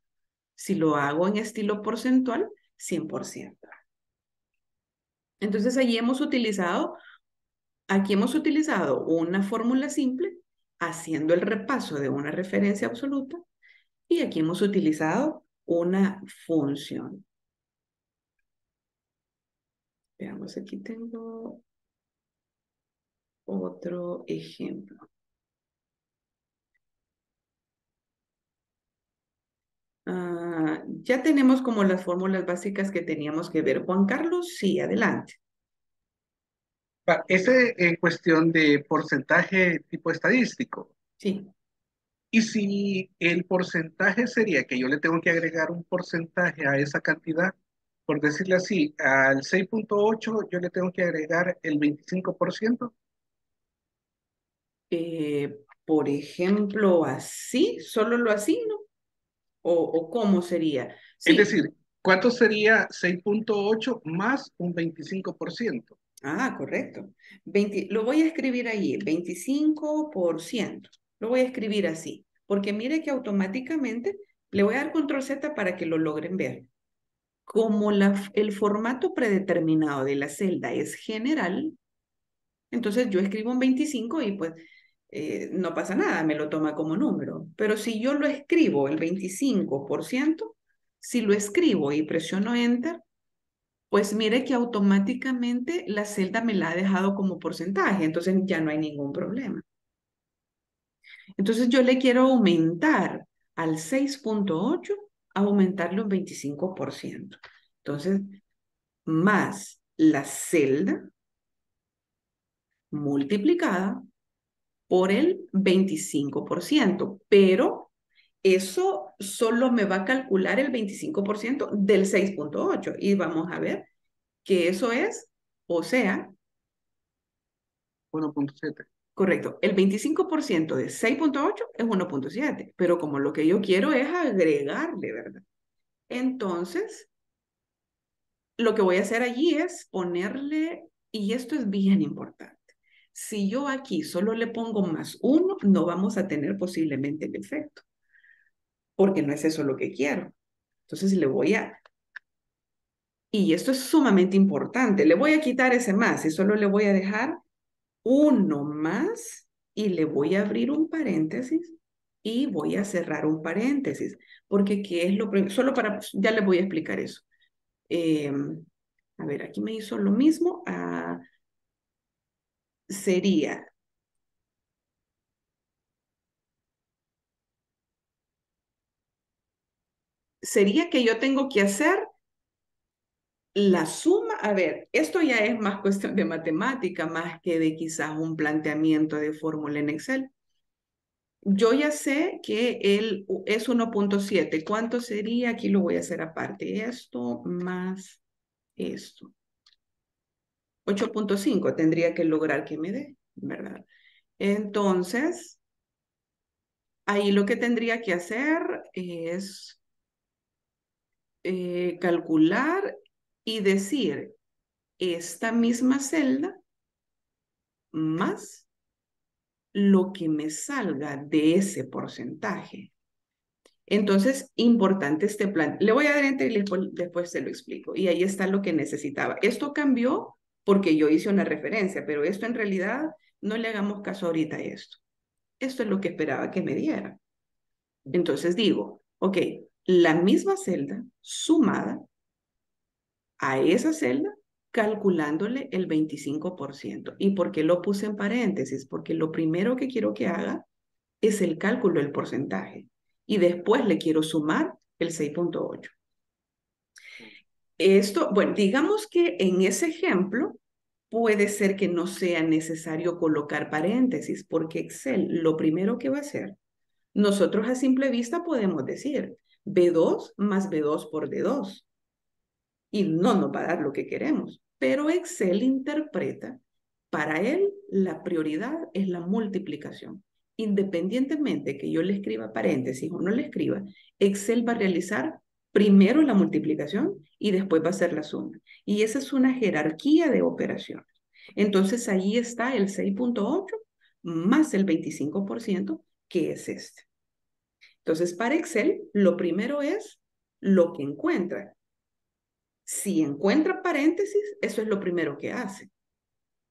si lo hago en estilo porcentual, 100%. Entonces allí hemos utilizado, aquí hemos utilizado una fórmula simple haciendo el repaso de una referencia absoluta y aquí hemos utilizado una función. Veamos, aquí tengo otro ejemplo. Ah, ya tenemos como las fórmulas básicas que teníamos que ver. Juan Carlos, sí, adelante. Ese en cuestión de porcentaje tipo estadístico. Sí. Y si el porcentaje sería que yo le tengo que agregar un porcentaje a esa cantidad, por decirle así, al 6.8 yo le tengo que agregar el 25%. Eh, por ejemplo, así, solo lo así, ¿no? ¿O, cómo sería? Es decir, ¿cuánto sería 6.8 más un 25%? Ah, correcto. 20, lo voy a escribir ahí, 25%. Lo voy a escribir así, porque mire que automáticamente le voy a dar control Z para que lo logren ver. Como la, el formato predeterminado de la celda es general, entonces yo escribo un 25 y pues eh, no pasa nada, me lo toma como número. Pero si yo lo escribo el 25%, si lo escribo y presiono Enter, pues mire que automáticamente la celda me la ha dejado como porcentaje, entonces ya no hay ningún problema. Entonces yo le quiero aumentar al 6.8, aumentarle un 25%. Entonces, más la celda multiplicada por el 25%, pero eso solo me va a calcular el 25% del 6.8 y vamos a ver que eso es, o sea, 1.7. Correcto, el 25% de 6.8 es 1.7, pero como lo que yo quiero es agregarle, ¿verdad? Entonces, lo que voy a hacer allí es ponerle, y esto es bien importante, si yo aquí solo le pongo más uno, no vamos a tener posiblemente el efecto, porque no es eso lo que quiero. Entonces le voy a... Y esto es sumamente importante. Le voy a quitar ese más y solo le voy a dejar uno más y le voy a abrir un paréntesis y voy a cerrar un paréntesis, porque ¿qué es lo primero? Solo para, ya le voy a explicar eso. Em, a ver, aquí me hizo lo mismo. a sería sería que yo tengo que hacer la suma, a ver, esto ya es más cuestión de matemática, más que de quizás un planteamiento de fórmula en Excel. Yo ya sé que él es 1.7. ¿Cuánto sería? Aquí lo voy a hacer aparte. Esto más esto. 8.5 tendría que lograr que me dé, ¿verdad? Entonces, ahí lo que tendría que hacer es eh, calcular y decir esta misma celda más lo que me salga de ese porcentaje. Entonces, importante este plan. Le voy a dar y después, después se lo explico. Y ahí está lo que necesitaba. Esto cambió porque yo hice una referencia, pero esto en realidad no le hagamos caso ahorita a esto. Esto es lo que esperaba que me diera. Entonces digo, ok, la misma celda sumada a esa celda calculándole el 25%. ¿Y por qué lo puse en paréntesis? Porque lo primero que quiero que haga es el cálculo del porcentaje y después le quiero sumar el 6.8. Esto, bueno, digamos que en ese ejemplo puede ser que no sea necesario colocar paréntesis porque Excel lo primero que va a hacer, nosotros a simple vista podemos decir B2 más B2 por D2 y no nos va a dar lo que queremos, pero Excel interpreta, para él la prioridad es la multiplicación. Independientemente que yo le escriba paréntesis o no le escriba, Excel va a realizar primero la multiplicación y después va a ser la suma. Y esa es una jerarquía de operaciones. Entonces ahí está el 6.8 más el 25%, que es este. Entonces para Excel, lo primero es lo que encuentra. Si encuentra paréntesis, eso es lo primero que hace.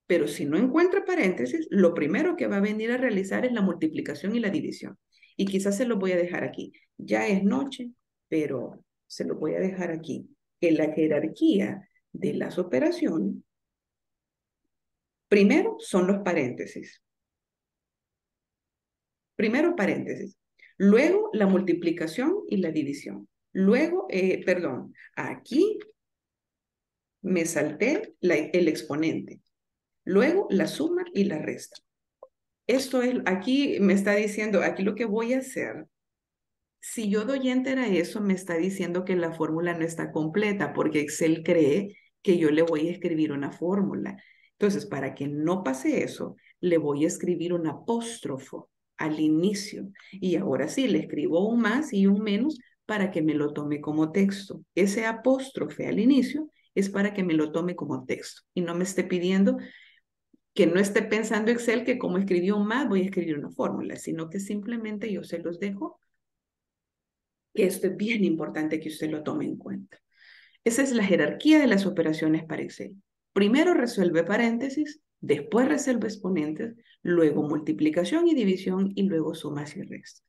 Pero si no encuentra paréntesis, lo primero que va a venir a realizar es la multiplicación y la división. Y quizás se lo voy a dejar aquí. Ya es noche, pero se lo voy a dejar aquí, en la jerarquía de las operaciones, primero son los paréntesis. Primero paréntesis, luego la multiplicación y la división. Luego, eh, perdón, aquí me salté el exponente. Luego la suma y la resta. Esto es, aquí me está diciendo, aquí lo que voy a hacer si yo doy enter a eso, me está diciendo que la fórmula no está completa porque Excel cree que yo le voy a escribir una fórmula. Entonces, para que no pase eso, le voy a escribir un apóstrofo al inicio. Y ahora sí, le escribo un más y un menos para que me lo tome como texto. Ese apóstrofe al inicio es para que me lo tome como texto y no me esté pidiendo que no esté pensando Excel que como escribió un más voy a escribir una fórmula, sino que simplemente yo se los dejo que esto es bien importante que usted lo tome en cuenta. Esa es la jerarquía de las operaciones para Excel. Primero resuelve paréntesis, después resuelve exponentes, luego multiplicación y división y luego sumas y restas.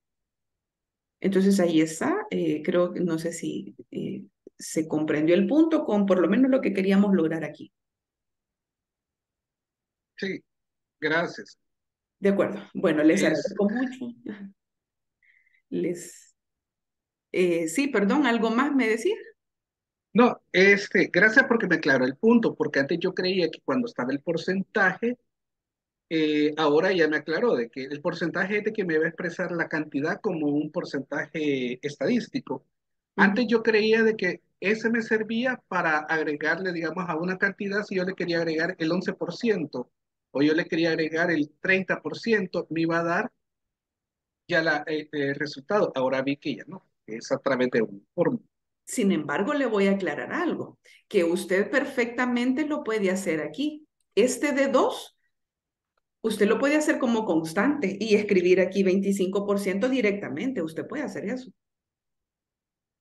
Entonces ahí está, eh, creo que no sé si eh, se comprendió el punto con por lo menos lo que queríamos lograr aquí. Sí, gracias. De acuerdo. Bueno, les agradezco mucho. Les eh, sí, perdón, ¿algo más me decía? No, este, gracias porque me aclaró el punto, porque antes yo creía que cuando estaba el porcentaje, eh, ahora ya me aclaró de que el porcentaje es de que me va a expresar la cantidad como un porcentaje estadístico. Antes yo creía de que ese me servía para agregarle, digamos, a una cantidad, si yo le quería agregar el 11% o yo le quería agregar el 30%, me iba a dar ya la, eh, el resultado. Ahora vi que ya no es a través de un fórmula. Sin embargo, le voy a aclarar algo, que usted perfectamente lo puede hacer aquí. Este de 2, usted lo puede hacer como constante y escribir aquí 25% directamente. Usted puede hacer eso.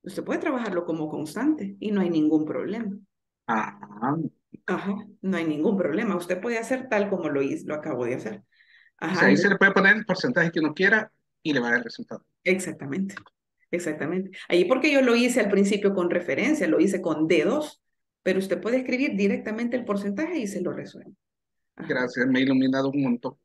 Usted puede trabajarlo como constante y no hay ningún problema. Ajá. Ajá, no hay ningún problema. Usted puede hacer tal como lo lo acabo de hacer. Ajá. ahí se le puede poner el porcentaje que uno quiera y le va a dar el resultado. Exactamente. Exactamente. Ahí porque yo lo hice al principio con referencia, lo hice con dedos, pero usted puede escribir directamente el porcentaje y se lo resuelve. Gracias, me ha iluminado un montón.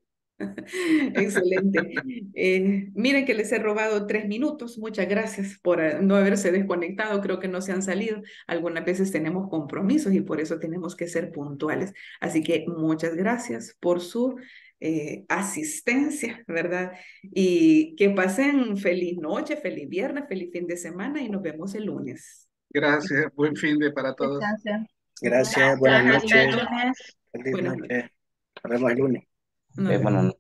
Excelente. Eh, miren que les he robado tres minutos. Muchas gracias por eh, no haberse desconectado. Creo que no se han salido. Algunas veces tenemos compromisos y por eso tenemos que ser puntuales. Así que muchas gracias por su eh, asistencia, ¿verdad? Y que pasen feliz noche, feliz viernes, feliz fin de semana y nos vemos el lunes. Gracias, buen fin de para todos. Gracias, Gracias buenas noches. Feliz noche. Nos vemos el lunes. buenas.